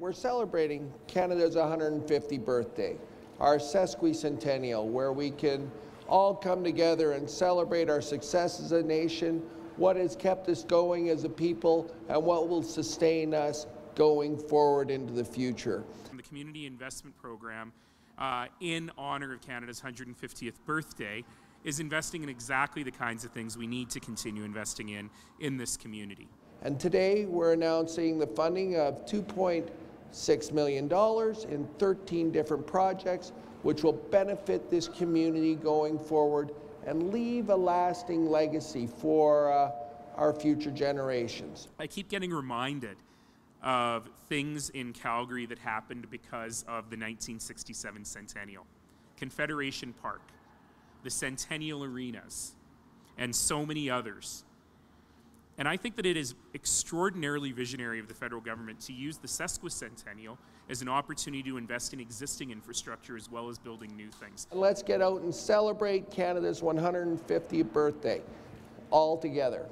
We're celebrating Canada's 150th birthday, our sesquicentennial, where we can all come together and celebrate our success as a nation, what has kept us going as a people, and what will sustain us going forward into the future. The Community Investment Program, uh, in honor of Canada's 150th birthday, is investing in exactly the kinds of things we need to continue investing in in this community. And today we're announcing the funding of $2.6 million in 13 different projects, which will benefit this community going forward and leave a lasting legacy for uh, our future generations. I keep getting reminded of things in Calgary that happened because of the 1967 centennial. Confederation Park, the Centennial Arenas, and so many others. And I think that it is extraordinarily visionary of the federal government to use the sesquicentennial as an opportunity to invest in existing infrastructure as well as building new things. Let's get out and celebrate Canada's 150th birthday all together.